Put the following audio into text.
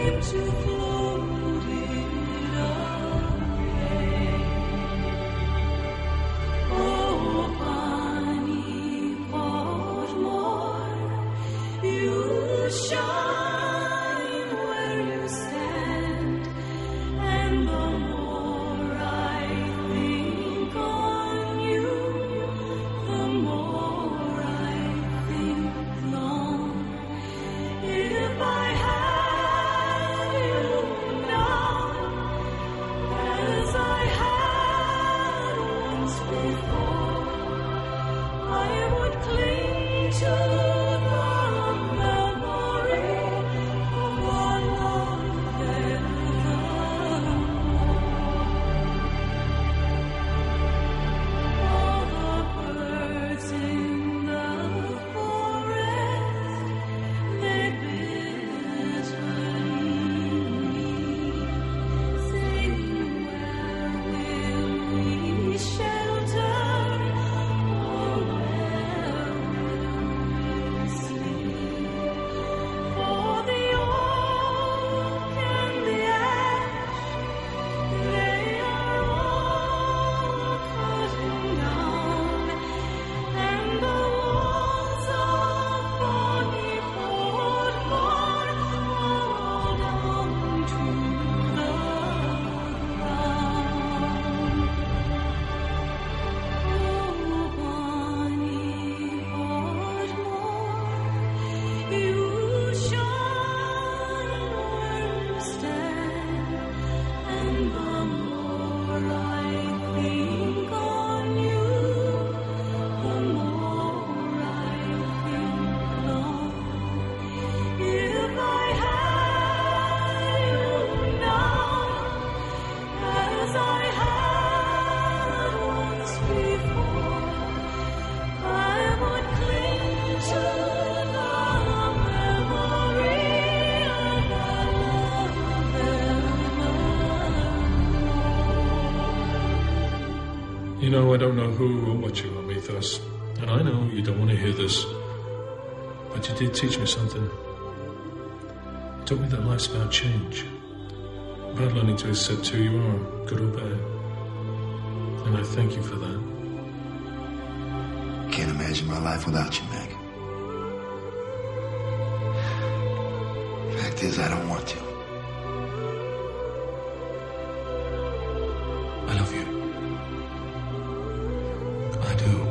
dreams you. You know, I don't know who or what you are, Methos, and I know you don't want to hear this, but you did teach me something. You taught me that life's about change, about learning to accept who you are, good or bad. And I thank you for that. Can't imagine my life without you, Mac. Fact is, I don't want to. I do.